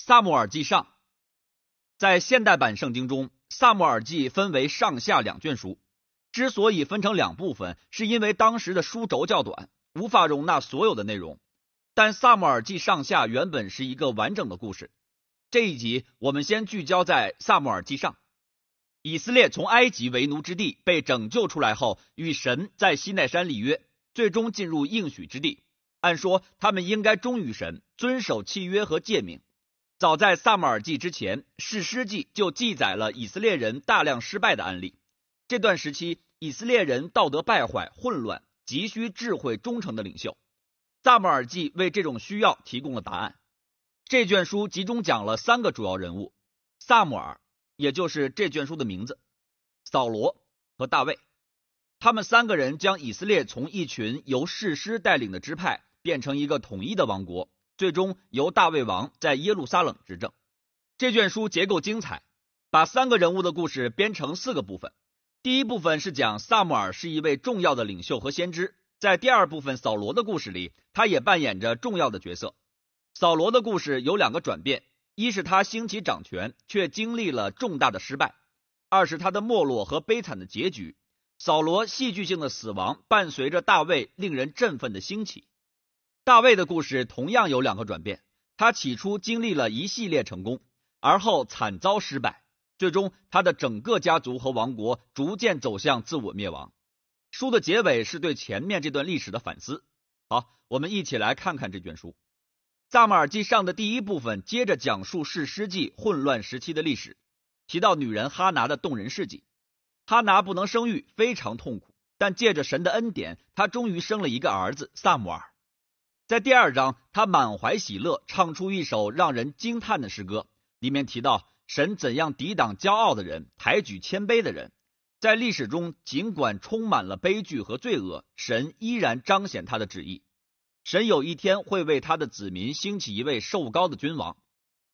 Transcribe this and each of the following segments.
萨姆尔记上，在现代版圣经中，萨姆尔记分为上下两卷书。之所以分成两部分，是因为当时的书轴较短，无法容纳所有的内容。但萨姆尔记上下原本是一个完整的故事。这一集我们先聚焦在萨姆尔记上。以色列从埃及为奴之地被拯救出来后，与神在西奈山立约，最终进入应许之地。按说他们应该忠于神，遵守契约和诫命。早在萨姆尔记之前，士师记就记载了以色列人大量失败的案例。这段时期，以色列人道德败坏、混乱，急需智慧、忠诚的领袖。萨姆尔记为这种需要提供了答案。这卷书集中讲了三个主要人物：萨姆尔，也就是这卷书的名字；扫罗和大卫。他们三个人将以色列从一群由士师带领的支派。变成一个统一的王国，最终由大卫王在耶路撒冷执政。这卷书结构精彩，把三个人物的故事编成四个部分。第一部分是讲萨姆尔是一位重要的领袖和先知，在第二部分扫罗的故事里，他也扮演着重要的角色。扫罗的故事有两个转变：一是他兴起掌权，却经历了重大的失败；二是他的没落和悲惨的结局。扫罗戏剧性的死亡伴随着大卫令人振奋的兴起。大卫的故事同样有两个转变，他起初经历了一系列成功，而后惨遭失败，最终他的整个家族和王国逐渐走向自我灭亡。书的结尾是对前面这段历史的反思。好，我们一起来看看这卷书。萨马尔记上的第一部分接着讲述士师记混乱时期的历史，提到女人哈拿的动人事迹。哈拿不能生育，非常痛苦，但借着神的恩典，她终于生了一个儿子萨姆尔。在第二章，他满怀喜乐，唱出一首让人惊叹的诗歌。里面提到神怎样抵挡骄傲的人，抬举谦卑的人。在历史中，尽管充满了悲剧和罪恶，神依然彰显他的旨意。神有一天会为他的子民兴起一位瘦高的君王。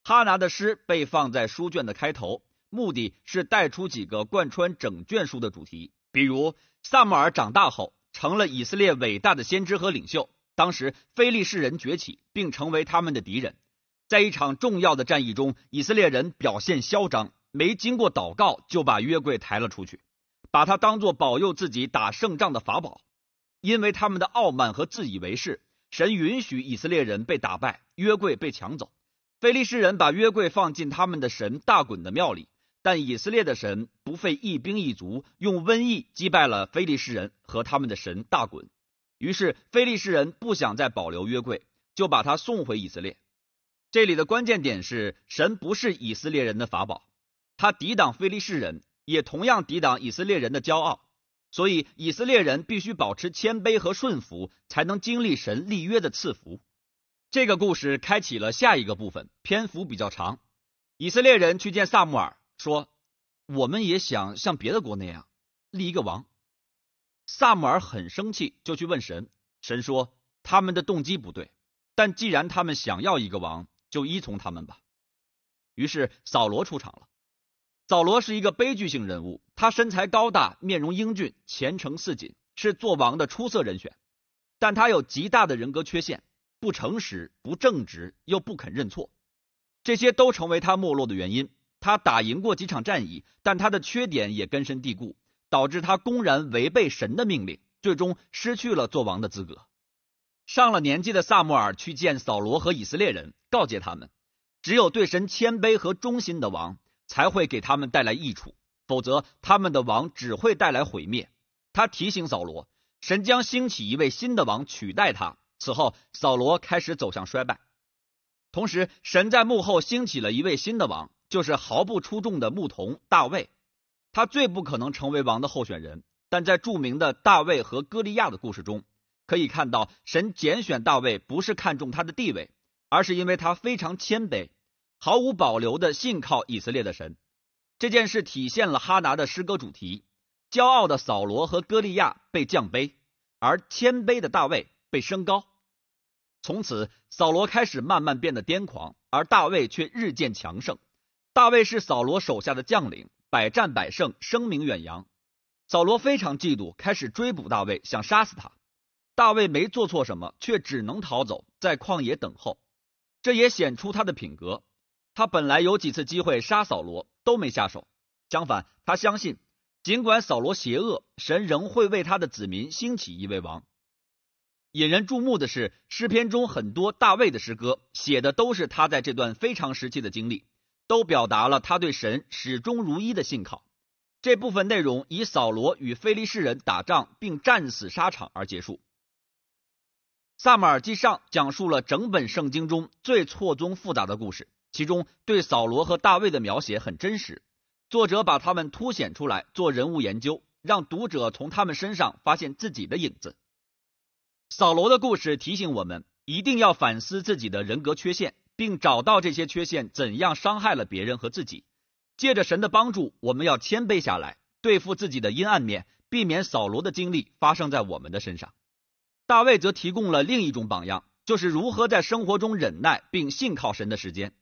哈拿的诗被放在书卷的开头，目的是带出几个贯穿整卷书的主题。比如，萨姆尔长大后成了以色列伟大的先知和领袖。当时，非利士人崛起，并成为他们的敌人。在一场重要的战役中，以色列人表现嚣张，没经过祷告就把约柜抬了出去，把它当作保佑自己打胜仗的法宝。因为他们的傲慢和自以为是，神允许以色列人被打败，约柜被抢走。非利士人把约柜放进他们的神大滚的庙里，但以色列的神不费一兵一卒，用瘟疫击败了非利士人和他们的神大滚。于是，非利士人不想再保留约柜，就把他送回以色列。这里的关键点是，神不是以色列人的法宝，他抵挡非利士人，也同样抵挡以色列人的骄傲。所以，以色列人必须保持谦卑和顺服，才能经历神立约的赐福。这个故事开启了下一个部分，篇幅比较长。以色列人去见萨穆尔，说：“我们也想像别的国那样立一个王。”萨姆尔很生气，就去问神。神说：“他们的动机不对，但既然他们想要一个王，就依从他们吧。”于是扫罗出场了。扫罗是一个悲剧性人物，他身材高大，面容英俊，前程似锦，是做王的出色人选。但他有极大的人格缺陷，不诚实、不正直，又不肯认错，这些都成为他没落的原因。他打赢过几场战役，但他的缺点也根深蒂固。导致他公然违背神的命令，最终失去了做王的资格。上了年纪的萨穆尔去见扫罗和以色列人，告诫他们：只有对神谦卑和忠心的王才会给他们带来益处，否则他们的王只会带来毁灭。他提醒扫罗，神将兴起一位新的王取代他。此后，扫罗开始走向衰败。同时，神在幕后兴起了一位新的王，就是毫不出众的牧童大卫。他最不可能成为王的候选人，但在著名的大卫和歌利亚的故事中，可以看到神拣选大卫不是看重他的地位，而是因为他非常谦卑，毫无保留的信靠以色列的神。这件事体现了哈拿的诗歌主题：骄傲的扫罗和歌利亚被降卑，而谦卑的大卫被升高。从此，扫罗开始慢慢变得癫狂，而大卫却日渐强盛。大卫是扫罗手下的将领。百战百胜，声名远扬。扫罗非常嫉妒，开始追捕大卫，想杀死他。大卫没做错什么，却只能逃走，在旷野等候。这也显出他的品格。他本来有几次机会杀扫罗，都没下手。相反，他相信，尽管扫罗邪恶，神仍会为他的子民兴起一位王。引人注目的是，诗篇中很多大卫的诗歌写的都是他在这段非常时期的经历，都表达了他对神始终如一的信靠。这部分内容以扫罗与非利士人打仗并战死沙场而结束。萨马尔记上讲述了整本圣经中最错综复杂的故事，其中对扫罗和大卫的描写很真实。作者把他们凸显出来做人物研究，让读者从他们身上发现自己的影子。扫罗的故事提醒我们，一定要反思自己的人格缺陷，并找到这些缺陷怎样伤害了别人和自己。借着神的帮助，我们要谦卑下来，对付自己的阴暗面，避免扫罗的经历发生在我们的身上。大卫则提供了另一种榜样，就是如何在生活中忍耐并信靠神的时间。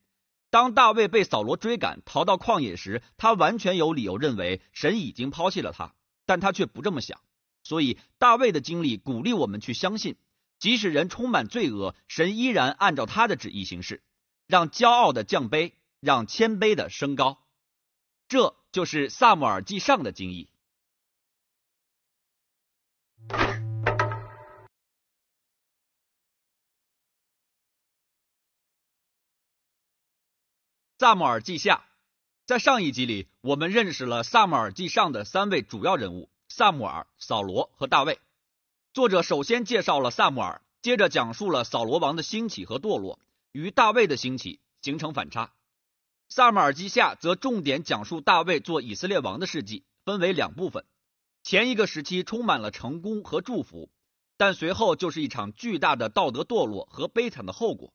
当大卫被扫罗追赶逃到旷野时，他完全有理由认为神已经抛弃了他，但他却不这么想。所以，大卫的经历鼓励我们去相信，即使人充满罪恶，神依然按照他的旨意行事，让骄傲的降卑，让谦卑的升高。这就是萨姆尔记上的经义。萨姆尔记下，在上一集里，我们认识了萨姆尔记上的三位主要人物：萨姆尔、扫罗和大卫。作者首先介绍了萨姆尔，接着讲述了扫罗王的兴起和堕落，与大卫的兴起形成反差。萨姆尔记下则重点讲述大卫做以色列王的事迹，分为两部分。前一个时期充满了成功和祝福，但随后就是一场巨大的道德堕落和悲惨的后果。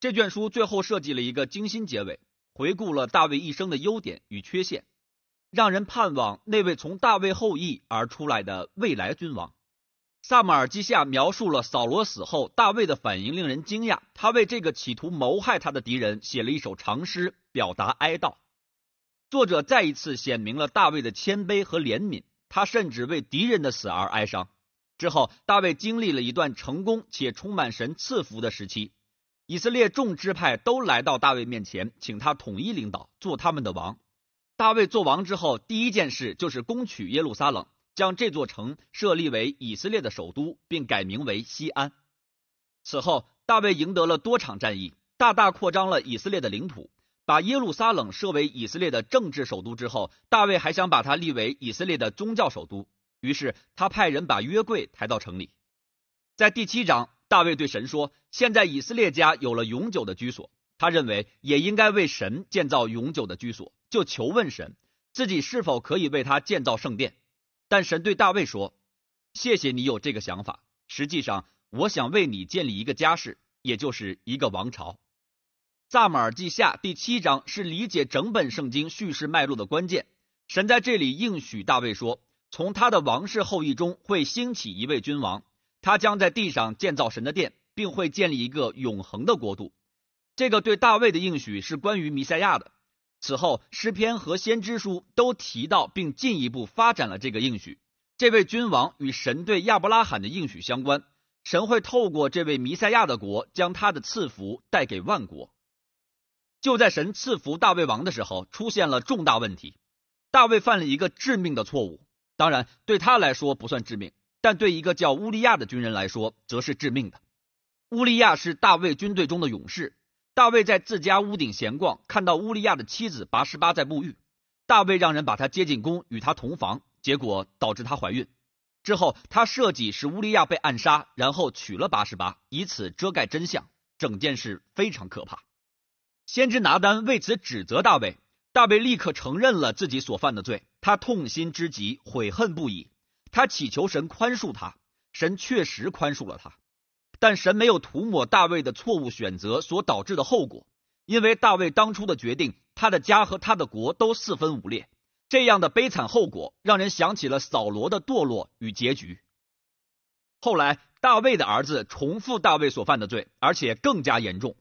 这卷书最后设计了一个精心结尾。回顾了大卫一生的优点与缺陷，让人盼望那位从大卫后裔而出来的未来君王。萨马尔记下描述了扫罗死后大卫的反应，令人惊讶。他为这个企图谋害他的敌人写了一首长诗，表达哀悼。作者再一次显明了大卫的谦卑和怜悯，他甚至为敌人的死而哀伤。之后，大卫经历了一段成功且充满神赐福的时期。以色列众支派都来到大卫面前，请他统一领导，做他们的王。大卫做王之后，第一件事就是攻取耶路撒冷，将这座城设立为以色列的首都，并改名为西安。此后，大卫赢得了多场战役，大大扩张了以色列的领土，把耶路撒冷设为以色列的政治首都之后，大卫还想把它立为以色列的宗教首都。于是，他派人把约柜抬到城里。在第七章。大卫对神说：“现在以色列家有了永久的居所，他认为也应该为神建造永久的居所，就求问神，自己是否可以为他建造圣殿。但神对大卫说：‘谢谢你有这个想法，实际上我想为你建立一个家室，也就是一个王朝。’萨马尔记下第七章是理解整本圣经叙事脉络的关键。神在这里应许大卫说，从他的王室后裔中会兴起一位君王。”他将在地上建造神的殿，并会建立一个永恒的国度。这个对大卫的应许是关于弥赛亚的。此后，诗篇和先知书都提到并进一步发展了这个应许。这位君王与神对亚伯拉罕的应许相关，神会透过这位弥赛亚的国，将他的赐福带给万国。就在神赐福大卫王的时候，出现了重大问题。大卫犯了一个致命的错误，当然对他来说不算致命。但对一个叫乌利亚的军人来说，则是致命的。乌利亚是大卫军队中的勇士。大卫在自家屋顶闲逛，看到乌利亚的妻子拔示巴在沐浴。大卫让人把她接进宫，与她同房，结果导致她怀孕。之后，他设计使乌利亚被暗杀，然后娶了拔示巴，以此遮盖真相。整件事非常可怕。先知拿丹为此指责大卫，大卫立刻承认了自己所犯的罪，他痛心之极，悔恨不已。他祈求神宽恕他，神确实宽恕了他，但神没有涂抹大卫的错误选择所导致的后果，因为大卫当初的决定，他的家和他的国都四分五裂。这样的悲惨后果让人想起了扫罗的堕落与结局。后来，大卫的儿子重复大卫所犯的罪，而且更加严重。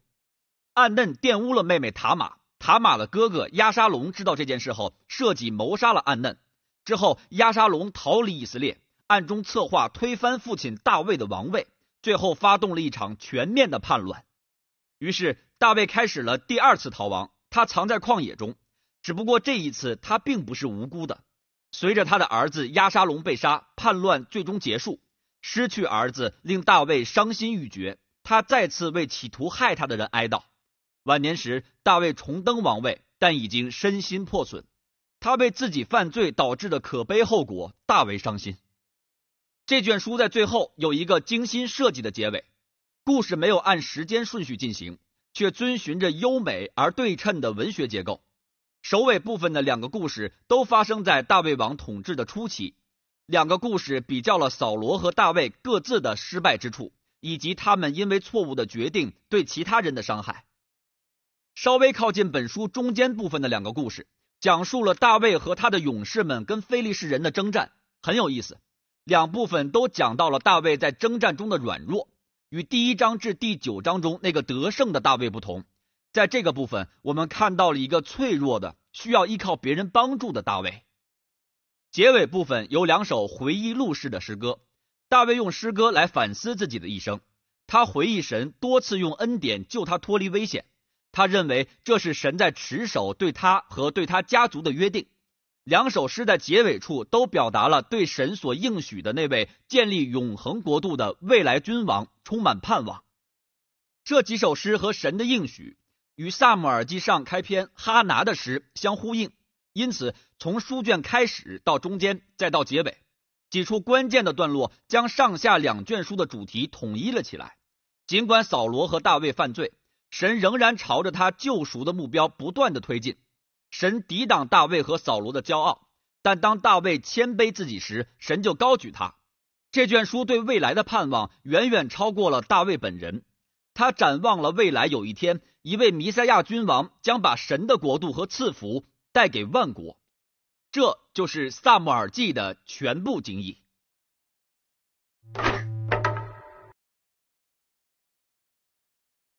暗嫩玷污了妹妹塔玛，塔玛的哥哥亚沙龙知道这件事后，设计谋杀了暗嫩。之后，亚沙龙逃离以色列，暗中策划推翻父亲大卫的王位，最后发动了一场全面的叛乱。于是，大卫开始了第二次逃亡，他藏在旷野中，只不过这一次他并不是无辜的。随着他的儿子押沙龙被杀，叛乱最终结束。失去儿子令大卫伤心欲绝，他再次为企图害他的人哀悼。晚年时，大卫重登王位，但已经身心破损。他为自己犯罪导致的可悲后果大为伤心。这卷书在最后有一个精心设计的结尾，故事没有按时间顺序进行，却遵循着优美而对称的文学结构。首尾部分的两个故事都发生在大卫王统治的初期。两个故事比较了扫罗和大卫各自的失败之处，以及他们因为错误的决定对其他人的伤害。稍微靠近本书中间部分的两个故事，讲述了大卫和他的勇士们跟非利士人的征战，很有意思。两部分都讲到了大卫在征战中的软弱，与第一章至第九章中那个得胜的大卫不同。在这个部分，我们看到了一个脆弱的、需要依靠别人帮助的大卫。结尾部分有两首回忆录式的诗歌，大卫用诗歌来反思自己的一生。他回忆神多次用恩典救他脱离危险，他认为这是神在持守对他和对他家族的约定。两首诗的结尾处都表达了对神所应许的那位建立永恒国度的未来君王充满盼望。这几首诗和神的应许。与萨姆尔记上开篇哈拿的诗相呼应，因此从书卷开始到中间再到结尾，几处关键的段落将上下两卷书的主题统一了起来。尽管扫罗和大卫犯罪，神仍然朝着他救赎的目标不断的推进。神抵挡大卫和扫罗的骄傲，但当大卫谦卑自己时，神就高举他。这卷书对未来的盼望远远超过了大卫本人。他展望了未来，有一天，一位弥赛亚君王将把神的国度和赐福带给万国。这就是萨姆尔记的全部经义。